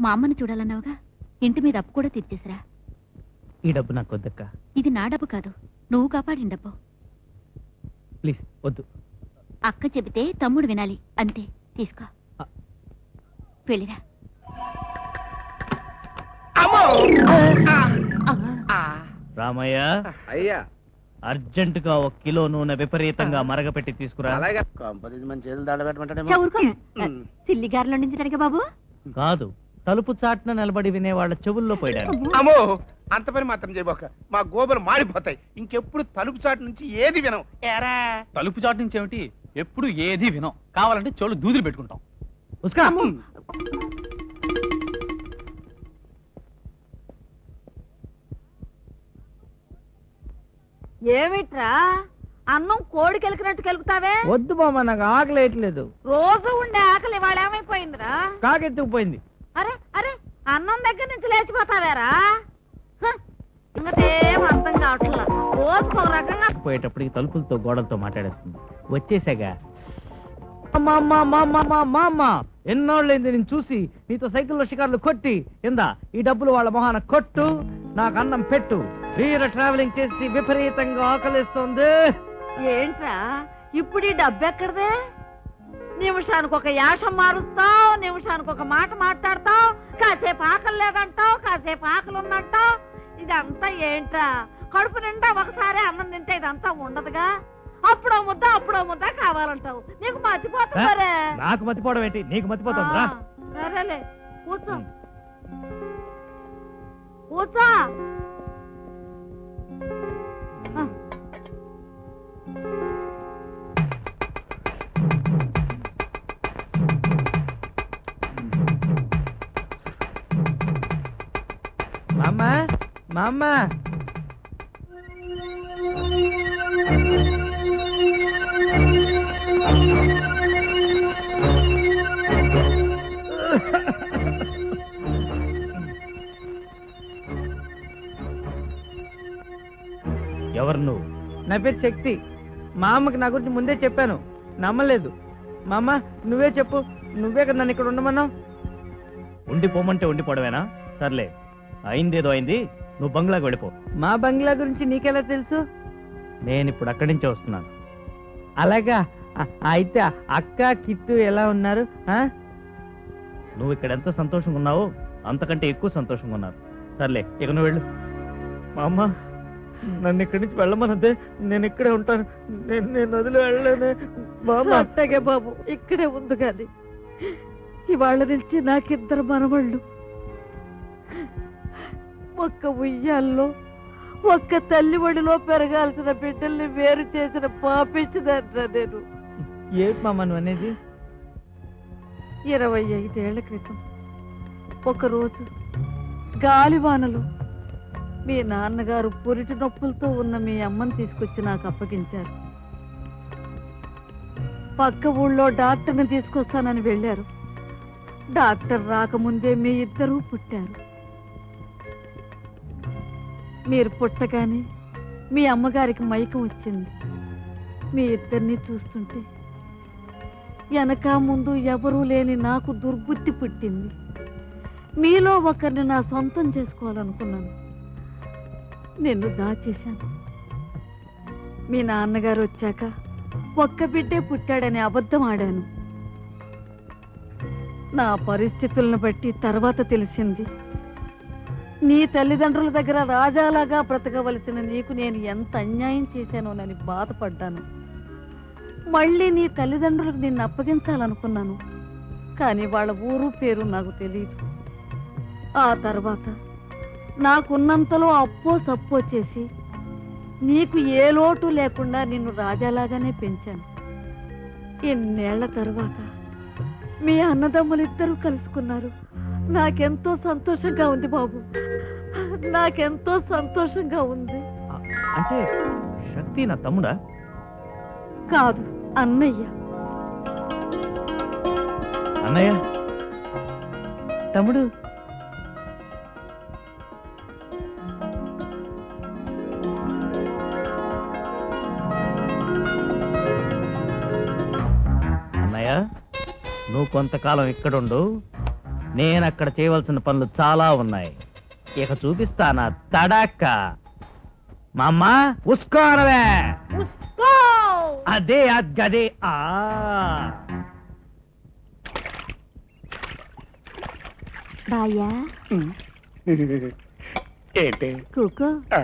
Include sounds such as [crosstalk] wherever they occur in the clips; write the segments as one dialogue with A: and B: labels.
A: మా అమ్మని చూడాలన్నావుగా? ఇంటి మీద అప్పు కూడా తీర్చేసిరా
B: ఈ డబ్బు నాకు వద్దక్క.
A: ఇది నా డబ్బు కాదు. నువ్వు కాపాడిన డబ్బు.
B: ప్లీజ్ వద్దు.
A: అక్క చెబితే తమ్ముడు వినాలి. అంతే తీసుకో. వెళ్ళిరా.
B: రామయ్య
C: అయ్యా.
B: అర్జెంట్గా ఒక కిలో నూనె విపరీతంగా మరగపెట్టి తీసుకురా.
C: అలాగే.
A: నుంచి బాబు?
B: కాదు. తలుపు చాటున నిలబడి వినేవాళ్ళ చెవుల్లో పోయాడు.
C: అమ్మో అంత పని మాత్రం చేయబోక. మా గోబలు మాడిపోతాయి. ఇంకెప్పుడు తలుపు చాటు నుంచి ఏది వినం? ఏరా?
D: తలుపు చాటు నుంచి ఏమిటి? ఎప్పుడు ఏది వినం? కావాలంటే చెవులు దూదులు పెట్టుకుంటాం.
B: ఉస్కా!
E: ఏమిట్రా? అన్నం కోడి కెలికినట్టు కెలుకుతావే?
B: వద్దు బామ్మ నాకు ఆకలి వేయట్లేదు
E: రోజు ఉండే ఆకలి ఇవాళ ఏమైపోయిందిరా
B: కాకెత్తుకుపోయింది.
E: అరే అరే అన్నం దగ్గర నుంచి లేచిపోతావేరా? ఇంకటేం అర్థం కావట్లా? రోజుకు ఒక రకంగా
B: పోయేటప్పటికి తలుపులతో గోడలతో మాట్లాడేస్తుంది. వచ్చేసాగా. ఎన్నోళ్ళైంది నేను చూసి? నీతో సైకిల్లో షికార్లు కొట్టి ఇందా ఈ డబ్బులు వాళ్ళ మొహాన కొట్టు నాకు అన్నం పెట్టు. వీర ట్రావెలింగ్ చేసి విపరీతంగా ఆకలిస్తుంది.
E: ఏంట్రా? ఇప్పుడు ఈ డబ్బు ఎక్కడదే? నిమిషానికి ఒక యాషం మారుస్తావు నిమిషానికి ఒక మాట మాట్లాడతావు కాసేపు ఆకలి లేదంటావు కాసేపు ఆకలి ఉందంటావు. ఇదంతా ఏంట్రా? కడుపు నిండా ఒకసారి అన్నం తింటే ఇదంతా ఉండదుగా? అప్పుడో ముద్ద అప్పుడో ముద్ద కావాలంటావు. నీకు మర్చిపోతుందరే
B: నాకు మతిపోవడం ఏంటి? నీకు మతిపోతుందిరా
E: సరేలే కూర్చో. కూర్చో.
B: మామ. ఎవరు నువ్వు? నా పేరు శక్తి. మా అమ్మకి నా గురించి ముందే చెప్పాను. నమ్మలేదు. మా అమ్మ నువ్వే చెప్పు. నువ్వే కదా నన్ను ఇక్కడ ఉండమన్నావు? ఉండిపోమంటే ఉండిపోవడమేనా? సర్లే. అయిందేదో అయింది. నువ్వు బంగ్లాకి వెళ్ళిపో. మా బంగ్లా గురించి నీకెలా తెలుసు? నేను ఇప్పుడు అక్కడి నుంచే వస్తున్నాను. అలాగా? అ- అయితే అక్క కిట్టు ఎలా ఉన్నారు? ఆ? నువ్వు ఇక్కడ ఎంత సంతోషంగా ఉన్నావో అంతకంటే ఎక్కువ సంతోషంగా ఉన్నారు. సర్లే ఇక నువ్వు వెళ్ళు. మా అమ్మ నన్ను ఇక్కడి నుంచి వెళ్ళమన్నదే నేను ఇక్కడే ఉంటాను. నేను నేను వదిలి వెళ్ళలేనే. మా అమ్మ.
E: అట్టగే బాబు ఇక్కడే ఉంది కాదు ఇవాళ నుంచి నాకిద్దరు మనవళ్ళు. ఒక్క ఉయ్యాల్లో ఒక్క తల్లి ఒడిలో పెరగాల్సిన బిడ్డల్ని వేరు చేసిన పాపించదంట నేను.
B: ఏంటి మామ నువ్వు అనేది?
E: ఇరవై ఐదేళ్ళ క్రితం ఒకరోజు గాలివానలు మీ నాన్నగారు పురిటి నొప్పులతో ఉన్న మీ అమ్మని తీసుకొచ్చి నాకు అప్పగించారు. పక్క ఊళ్ళో డాక్టర్ని తీసుకొస్తానని వెళ్ళారు. డాక్టర్ రాకముందే మీ ఇద్దరూ పుట్టారు. మీరు పుట్టగానే మీ అమ్మగారికి మైకం వచ్చింది. మీ ఇద్దరిని చూస్తుంటే వెనక ముందు ఎవరూ లేని నాకు దుర్బుద్ధి పుట్టింది. మీలో ఒకరిని నా సొంతం చేసుకోవాలనుకున్నాను. నిన్ను దాచేశాను. మీ నాన్నగారు వచ్చాక ఒక్క బిడ్డే పుట్టాడని అబద్ధం ఆడాను. నా పరిస్థితులను బట్టి తర్వాత తెలిసింది. నీ తల్లిదండ్రుల దగ్గర రాజాలాగా బ్రతకవలసిన నీకు నేను ఎంత అన్యాయం చేశానో నని బాధపడ్డాను. మళ్ళీ నీ తల్లిదండ్రులకు నిన్ను అప్పగించాలనుకున్నాను. కానీ వాళ్ళ ఊరు పేరు నాకు తెలియదు ఆ తర్వాత నాకున్నంతలో అప్పో సప్పో చేసి నీకు ఏ లోటు లేకుండా నిన్ను రాజాలాగానే పెంచాను. ఇన్నేళ్ళ తర్వాత మీ అన్నదమ్ములిద్దరూ కలుసుకున్నారు. నాకెంతో సంతోషంగా ఉంది బాబు. నాకెంతో సంతోషంగా ఉంది.
B: అంటే శక్తి నా తమ్ముడా?
E: కాదు అన్నయ్య.
B: అన్నయ్య? తమ్ముడు? అన్నయ్య నువ్వు కొంతకాలం ఇక్కడుండు. నేను అక్కడ చేయవలసిన పనులు చాలా ఉన్నాయి. ఇక చూపిస్తానా తడాక మా అమ్మ ఉస్కోనవే
E: ఉస్కో!
B: అదే అదే ఆ.
A: బాయ్యా?
C: ఏంటి?
A: కూకో
C: ఆ,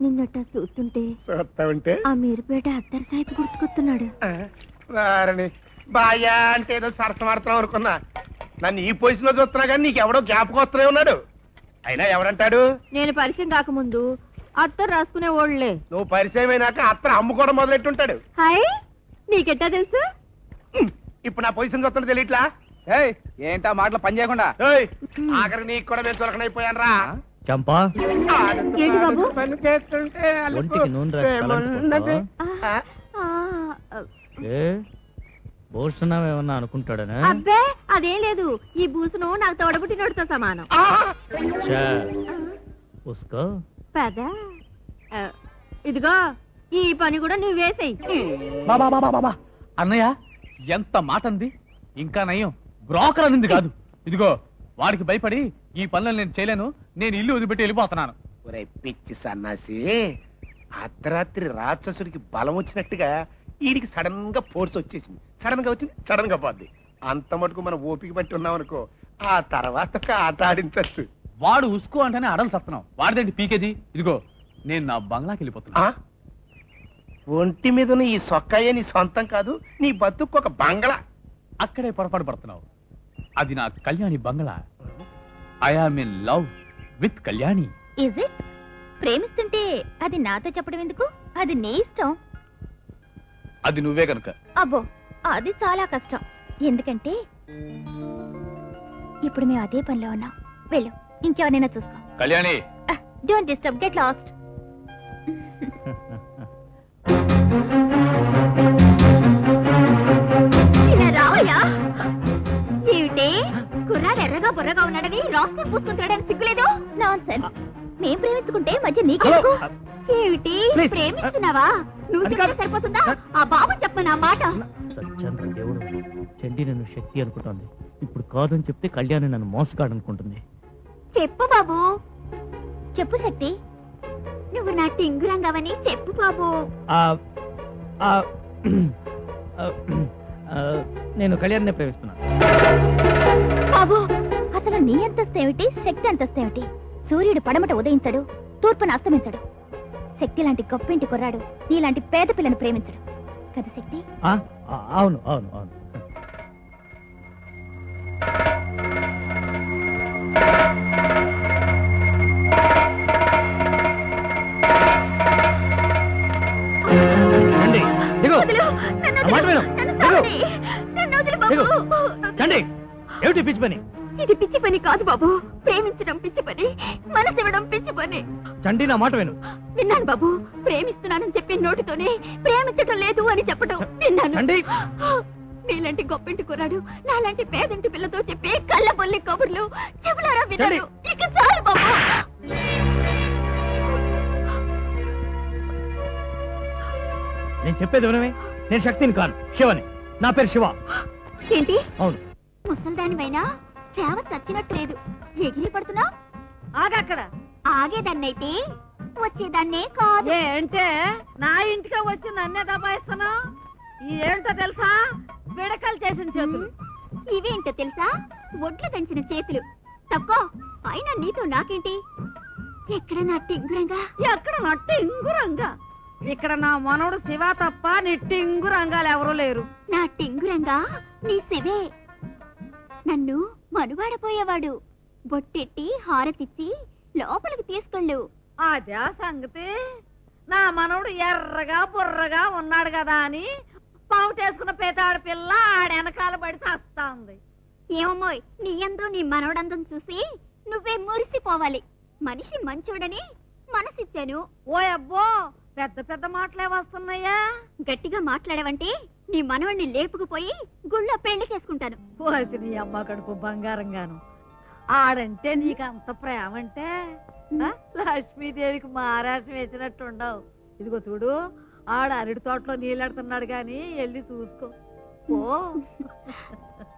A: నిన్నట్ట చూస్తుంటే
C: చూస్తా ఉంటే
A: ఆ మీరుపేట అత్తర్ సాహిబ్ గుర్తుకొస్తున్నాడు.
C: ఆ, వారిని బాయా అంటే ఏదో సరసమాడుతున్నాం అనుకున్నా. నన్ను ఈ పొజిషన్లో చూస్తున్నా కానీ నీకు ఎవడో జ్ఞాపకం వస్తూనే ఉన్నాడు. అయినా ఎవడంటాడు
E: నేను పరిచయం కాకముందు అత్తరు రాసుకునే ఓళ్ళే.
C: నువ్వు పరిచయం అయినాక అత్తను అమ్ముకోవడం మొదలెట్టుంటాడు.
A: హాయ్ నీకెట్టా తెలుసు?
C: ఇప్పుడు నా పొజిషన్ చూస్తున్నా తెలియట్లా?
D: ఏయ్ ఏంటా మాటలు పని చేయకుండా?
C: ఏయ్, ఆఖరికి నీకు కూడా మేము చులకనైపోయాను రా.
B: చంపా?
A: ఏంటి బాబు?
C: పని చేస్తుంటే
B: ఒంటికి నూనె రాసి భూషణం ఏమన్నా అనుకుంటాడనా?
A: అబ్బే అదేం లేదు. ఈ బూసును నాకు తోడబుట్టినోడితో సమానం. పద. ఇదిగో ఈ పని కూడా నువ్వేసేయి
D: బాబా బాబా బాబా అన్నయ్య ఎంత మాట అంది ఇంకా నయం. బ్రోకర్ అనింది కాదు. ఇదిగో వాడికి భయపడి ఈ పనులు నేను చేయలేను. నేను ఇల్లు వదిలిపెట్టి వెళ్ళిపోతున్నాను.
C: ఒరే పిచ్చి సన్నాసి అర్ధరాత్రి రాక్షసుడికి బలం వచ్చినట్టుగా వీడికి సడన్గా ఫోర్స్ వచ్చేసింది. సడన్గా వచ్చింది సడన్గా పోద్ది. అంత మటుకు మనం ఓపిక పట్టి ఉన్నాం అనుకో ఆ తర్వాత ఆట ఆడించచ్చు.
D: వాడు ఉసుకో అంటేనే అడలు సస్తున్నావు వాడిదేంటి పీకేది? ఇదిగో నేను నా బంగ్లాకి వెళ్ళిపోతున్నా.
C: ఆ? ఒంటి మీద ఉన్న ఈ సొక్కాయే నీ సొంతం కాదు నీ బతుకు ఒక బంగళా
D: అక్కడే పొరపాటు పడుతున్నావు. అది నా Kalyani bungalow. I am in love with Kalyani.
A: Is it ప్రేమిస్తుంటే అది నాతో చెప్పడం ఎందుకు? అది నీ ఇష్టం.
D: అది నువ్వే కనుక
A: అబ్బో అది చాలా కష్టం. ఎందుకంటే ఇప్పుడు మేము అదే పనిలో ఉన్నాం. వెళ్ళు ఇంకెవరైనా చూసుకో.
D: Kalyani!
A: Don't disturb get lost. రావయ్యా? ఏమిటి? కుర్రాడు ఎర్రగా బుర్రగా ఉన్నాడని రాస్తే పూసుకుని తినడానికి సిగ్గులేదు? నాన్ సెన్స్ మేం ప్రేమించుకుంటే మధ్య నీకెందుకు ఏమిటి?
B: Please.
A: ప్రేమిస్తున్నావా? నువ్వు. సరిపోతుందా? ఆ బాబు చెప్పను ఆ మాట.
B: సత్యంత దేవుడు చండి నన్ను శక్తి అనుకుంటోంది. ఇప్పుడు కాదని చెప్తే కళ్యాణి నన్ను మోసగాడు అనుకుంటుంది
A: చెప్పు బాబు. చెప్పు శక్తి. నువ్వు నా టింగురంగవని చెప్పు బాబు.
B: నేను కళ్యాణ్నే ప్రేమిస్తున్నాను.
A: బాబు అసలు నీ అంతస్తు ఏమిటి? శక్తి అంతస్తు ఏమిటి? సూర్యుడు పడమట ఉదయించడు తూర్పున అస్తమించడు. శక్తి లాంటి గొప్పింటి కుర్రాడు నీలాంటి పేద పిల్లను ప్రేమించడు. కదా శక్తి?
B: అవును అవును అవును. చండి ఏమిటి పిచ్చి పని?
A: ఇది పిచ్చి పని కాదు బాబు. ప్రేమించడం పిచ్చి పని. మనసు ఇవ్వడం పిచ్చి పని.
B: చండి నా మాట విను.
A: విన్నాను బాబు. ప్రేమిస్తున్నానని చెప్పి నోటితోనే ప్రేమించటం లేదు అని చెప్పడం విన్నాను. నీలాంటి గొప్పింటి కుర్రాడు నాలాంటి పేదంటి పిల్లతో చెప్పి కళ్ళ బొల్లి కబుర్లు చెవులారా విన్నాను. ఇక చాలు బాబు.
B: నేను చెప్పేది వినవే? నేను శక్తిని కాను శివని. నా పేరు శివ.
A: ఏంటి?
B: అవును.
A: ముసల్దానివైనా సేవ చచ్చినట్టు లేదు ఎగిరి పడుతున్నా
E: ఆగక్కడ
A: ఆగేదాన్నైతే వచ్చేదాన్నే కాదు.
E: ఏంటే నా ఇంటికి వచ్చి నన్నే దబాయిస్తున్నా ఏంటో తెలుసా? పిడకలు చేసిన చేతులు.
A: ఇవేంటో తెలుసా? ఒడ్లు దంచిన చేతులు. తక్కో అయినా నీతో నాకేంటి? ఎక్కడ నా టింగురంగా?
E: ఎక్కడ నా టింగురంగా? ఇక్కడ నా మనవడు శివ తప్ప నీ టింగురంగాలు ఎవరూ లేరు.
A: నా టింగురంగా నీ శివే? నన్ను మనువాడపోయేవాడు బొట్టెట్టి హారతిచ్చి లోపలికి తీసుకెళ్ళు.
E: అదే సంగతి. నా మనవడు ఎర్రగా బుర్రగా ఉన్నాడు కదా అని పావుటేసుకున్న పేతాడు పిల్ల ఆడెనకాల పడి చస్తా ఉంది
A: ఏమమ్మోయ్ నీ అందం నీ మనవడందం చూసి నువ్వే మురిసిపోవాలి. మనిషి మంచోడని మనసిచ్చాను.
E: ఓ అబ్బో పెద్ద పెద్ద మాటలే వస్తున్నాయా?
A: గట్టిగా మాట్లాడావంటే నీ మనవణ్ణి లేపుకుపోయి గుళ్ళో పెళ్ళి చేసుకుంటాను.
E: పోసి నీ అమ్మ కడుపు బంగారంగాను. ఆడంటే నీకు అంత ప్రేమ అంటే? లక్ష్మీదేవికి మహారాష్ట్ర వేసినట్టు ఉండవు. ఇదిగో చూడు ఆడ అరటి తోటలో నీళ్ళెడుతున్నాడు గాని వెళ్ళి చూసుకో. ఓ [laughs]